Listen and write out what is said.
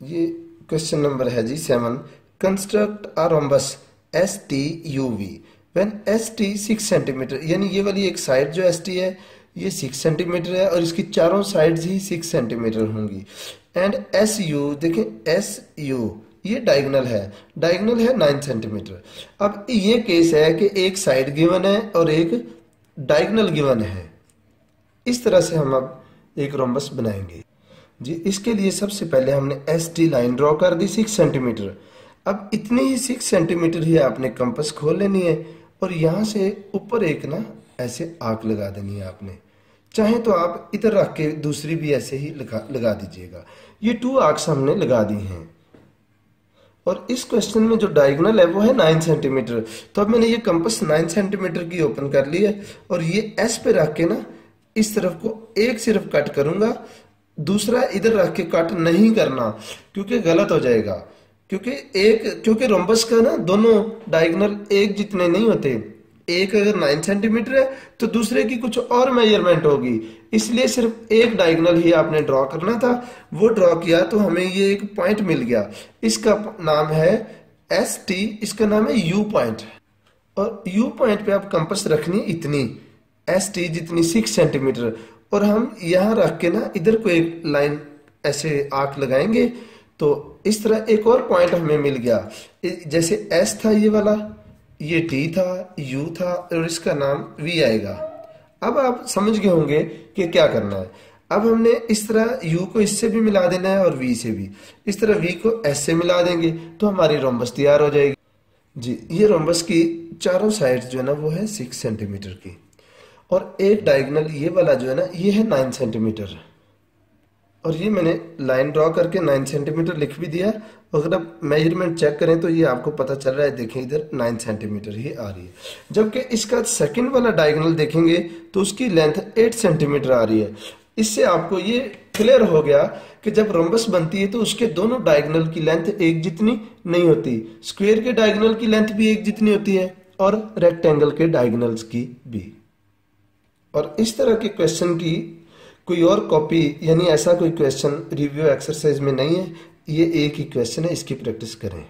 ये question number है जी seven construct a rhombus S T U V when S T six centimetre यानी ये वाली एक साइड जो एस टी है, ये सिक्स सेंटीमीटर है और इसकी चारों साइड्स ही सिक्स सेंटीमीटर होंगी. एंड एस यू देखें एस यू ये डायगनल है. डायगनल है नाइन सेंटीमीटर अब ये केस है कि एक साइड गिवन है और एक डायगनल गिवन है. इस तरह से हम अब एक रोम्बस बनाएँगे. जी, इसके लिए सबसे पहले हमने एस टी लाइन ड्रॉ कर दी सिक्स सेंटीमीटर अब इतनी ही सिक्स सेंटीमीटर ही आपने कंपस खोल लेनी है और यहाँ से ऊपर एक ना ऐसे आँख लगा देनी है आपने। चाहे तो आप इधर रख के दूसरी भी ऐसे ही लगा लगा दीजिएगा। ये टू आर्क्स हमने लगा दी हैं। और इस क्वेश्चन में जो डायगोनल है, वो है नाइन सेंटीमीटर तो अब मैंने ये कंपस नाइन सेंटीमीटर की ओपन कर ली है और ये एस पे रख के ना इस तरफ़ को एक सिर्फ़ कट करूँगा दूसरा इधर रख के कट नहीं करना, क्योंकि गलत हो जाएगा। क्योंकि एक, क्योंकि रोम्बस का ना दोनों डायगोनल एक जितने नहीं होते। एक अगर नाइन सेंटीमीटर है तो दूसरे की कुछ और मेज़रमेंट होगी। इसलिए सिर्फ़ एक डायगोनल ही आपने ड्रॉ करना था। वो ड्रॉ किया तो हमें ये एक पॉइंट मिल गया। इसका नाम है एस टी इसका नाम है यू पॉइंट और यू पॉइंट पे आप कंपस रखनी इतनी। एस टी जितनी सिक्स सेंटीमीटर और हम यहाँ रख के ना इधर को एक लाइन ऐसे आँख लगाएँगे तो इस तरह एक और पॉइंट हमें मिल गया। जैसे एस था ये वाला, ये टी था यू था, और इसका नाम वी आएगा। अब आप समझ गए होंगे कि क्या करना है। अब हमने इस तरह यू को इससे भी मिला देना है और वी से भी। इस तरह वी को एस से मिला देंगे तो हमारी रोम्बस तैयार हो जाएगी। जी, ये रोम्बस की चारों साइड जो है ना, वो है सिक्स सेंटीमीटर की। और एक डायगनल ये वाला जो है ना, ये है नाइन सेंटीमीटर और ये मैंने लाइन ड्रॉ करके नाइन सेंटीमीटर लिख भी दिया। अगर आप मेज़रमेंट चेक करें तो ये आपको पता चल रहा है, देखें इधर नाइन सेंटीमीटर ही आ रही है। जबकि इसका सेकंड वाला डायगनल देखेंगे तो उसकी लेंथ एट सेंटीमीटर आ रही है। इससे आपको ये क्लियर हो गया कि जब रोम्बस बनती है तो उसके दोनों डायगनल की लेंथ एक जितनी नहीं होती। स्क्वेयर के डायगनल की लेंथ भी एक जितनी होती है और रेक्टेंगल के डायगनल्स की भी। और इस तरह के क्वेश्चन की कोई और कॉपी यानी ऐसा कोई क्वेश्चन रिव्यू एक्सरसाइज में नहीं है, ये एक ही क्वेश्चन है, इसकी प्रैक्टिस करें।